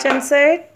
kitchen set